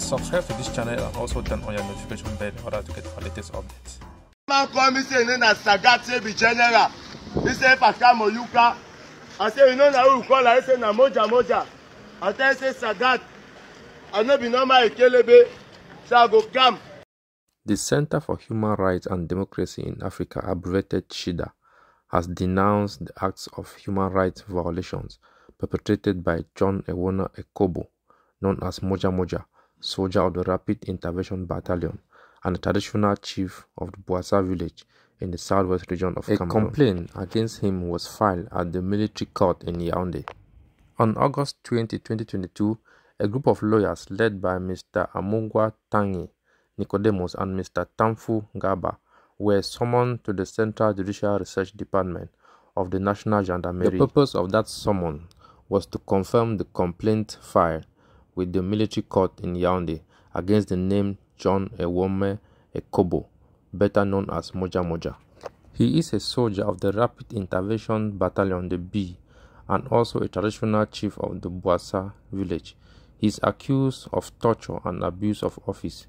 Please subscribe to this channel and also turn on your notification bell in order to get our latest updates. man call me say na sagat say be general. He say paka moyuka. I say you know na who you call i say na moja moja. I tell you say sagat i no be normal ekelebe so i go calm. The Center for Human Rights and Democracy in Africa, abbreviated CHIDA, has denounced the acts of human rights violations perpetrated by John Ewona Ekobo, known as Moja Moja, soldier of the Rapid Intervention Battalion and the traditional chief of the Boassa village in the southwest region of a Cameroon. A complaint against him was filed at the military court in Yaoundé. On August 20, 2022, a group of lawyers led by Mr. Amungwa Tanyi Nicodemus and Mr. Tamfu Gaba were summoned to the Central Judicial Research Department of the National Gendarmerie. The purpose of that summon was to confirm the complaint filed with the military court in Yaoundé against the name John Ewome Ekobo, better known as Moja Moja. He is a soldier of the Rapid Intervention Battalion, the B, and also a traditional chief of the Boassa village. He is accused of torture and abuse of office.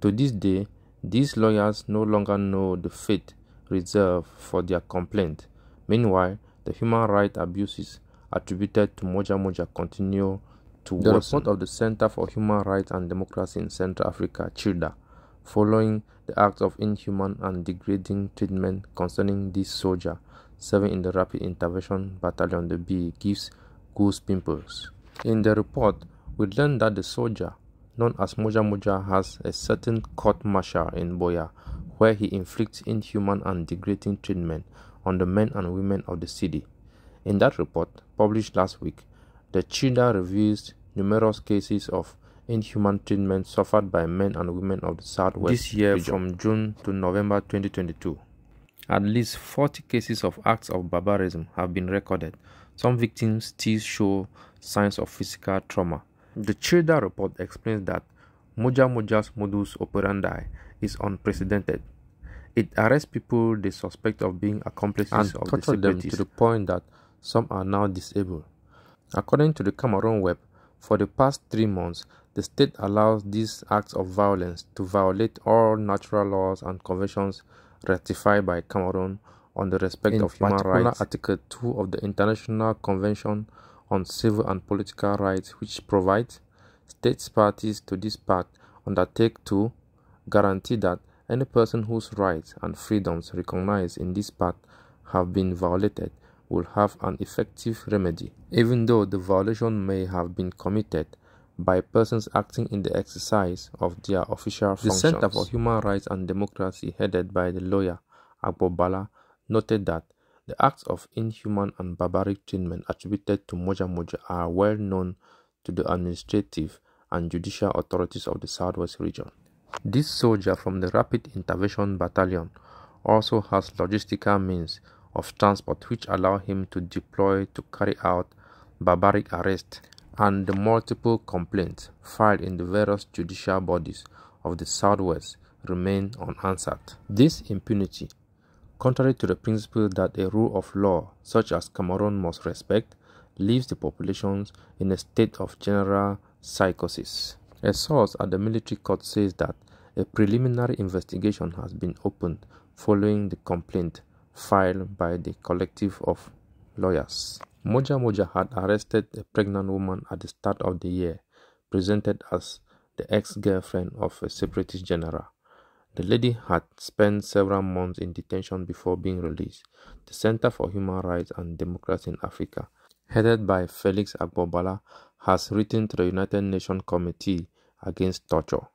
To this day, these lawyers no longer know the fate reserved for their complaint. Meanwhile, the human rights abuses attributed to Moja Moja continue to the worsen. report of the Center for Human Rights and Democracy in Central Africa, CHRDA, following the acts of inhuman and degrading treatment concerning this soldier serving in the Rapid Intervention Battalion, the B, gives goose pimples. In the report, we learned that the soldier, known as Moja Moja, has a certain court martial in Buea, where he inflicts inhuman and degrading treatment on the men and women of the city. In that report, published last week, the CHRDA reviews numerous cases of inhuman treatment suffered by men and women of the Southwest this year region. from June to November 2022. At least 40 cases of acts of barbarism have been recorded. Some victims still show signs of physical trauma. The CHRDA report explains that Moja Moja's modus operandi is unprecedented. It arrests people they suspect of being accomplices and of the them to the point that some are now disabled. According to the Cameroon Web, for the past three months, the state allows these acts of violence to violate all natural laws and conventions ratified by Cameroon on the respect In of human rights. Article 2 of the International Convention on Civil and Political Rights, which provides states parties to this pact undertake to guarantee that any person whose rights and freedoms recognized in this pact have been violated will have an effective remedy, even though the violation may have been committed by persons acting in the exercise of their official functions. The Center for Human Rights and Democracy, headed by the lawyer Agbor Balla, noted that the acts of inhuman and barbaric treatment attributed to Moja Moja are well known to the administrative and judicial authorities of the Southwest region. This soldier from the Rapid Intervention Battalion also has logistical means of transport which allow him to deploy to carry out barbaric arrests and the multiple complaints filed in the various judicial bodies of the Southwest remain unanswered. This impunity, contrary to the principle that a rule of law such as Cameroon must respect, leaves the populations in a state of general psychosis. A source at the military court says that a preliminary investigation has been opened following the complaint filed by the collective of lawyers. Moja Moja had arrested a pregnant woman at the start of the year, presented as the ex-girlfriend of a separatist general. The lady had spent several months in detention before being released. The Center for Human Rights and Democracy in Africa, headed by Felix Agbor Balla, has written to the United Nations Committee against torture